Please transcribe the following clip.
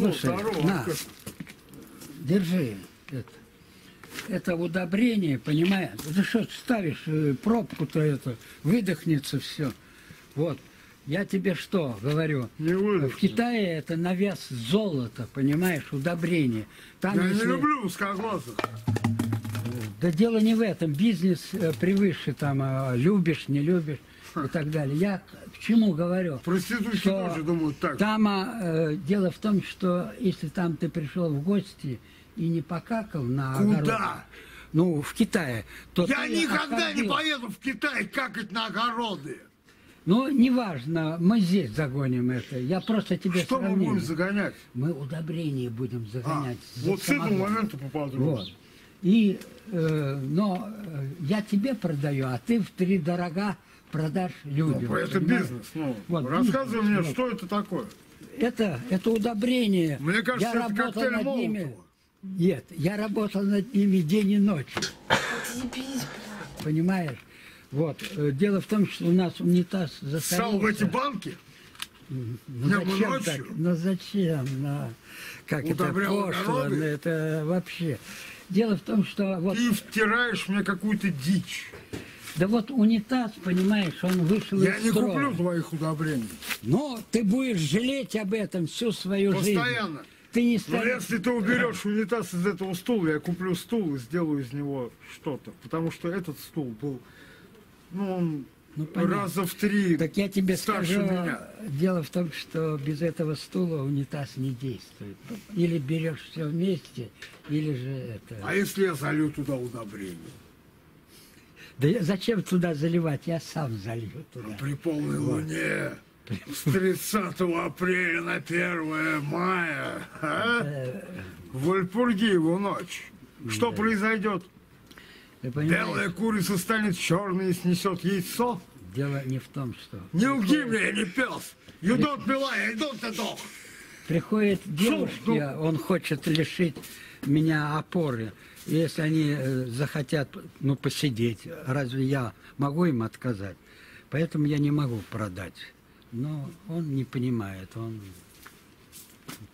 Слушай, здорово. на, держи это. Это удобрение, понимаешь? Ты что ставишь э, пробку-то это, выдохнется все. Вот. Я тебе что говорю? Не В. Китае это на вес золота, понимаешь, удобрение. Там Я не если- люблю узкоглазых. Да дело не в этом. Бизнес э, превыше там, а, любишь, не любишь и так далее. Я к чему говорю? Проститутки Что тоже думают так. Там а, э, дело в том, что если там ты пришел в гости и не покакал на огород, Куда? ну, в Китае, то Я никогда не поеду в Китай какать на огороды. Ну, неважно, мы здесь загоним это. Я просто тебе Что мы сравнил. будем загонять? Мы удобрения будем А, загонять. за вот с этого самогон. момента поподробнее. Вот. И, э, но э, я тебе продаю, а ты в три дорога продашь людям. Ну, это понимаешь? бизнес. Ну, Вот, рассказывай бизнес, мне, вот. что это такое. Это, это удобрение. Мне кажется, я это работал над ними. Молотова. Нет, я работал над ними день и ночь. Понимаешь? Вот. э, Дело в том, что у нас унитаз засорился. Ссал в эти банки? Ну зачем ночью? так? Ну зачем? Ну, как Удобрял это пошло? Ну, это вообще. Дело в том, что вот, Ты втираешь мне какую-то дичь. Да вот унитаз, понимаешь, он вышел Я из не строя. куплю твоих удобрений. Но ты будешь жалеть об этом всю свою Постоянно. жизнь. Ты не Но станешь... если ты уберешь унитаз из этого стула, я куплю стул и сделаю из него что-то. Потому что этот стул был, ну, он Ну, понятно. раза в три Так я тебе скажу, меня. дело в том, что без этого стула унитаз не действует. Или берешь все вместе, или же это... А если я залью туда удобрение? Да я- зачем туда заливать? Я сам залью туда. При полной луне. С 30 апреля на 1 мая. а? Э, В Вальпургиеву ночь. Что произойдет? Ты понимаешь, Белая курица станет черной и снесет яйцо? дело не в том, что... Не лги мне, я не пес. You don't be lying, don't? Приходит девушке, ну? он хочет лишить меня опоры. Если они э, захотят ну, посидеть, разве я могу им отказать? Поэтому я не могу продать. Но он не понимает, он... не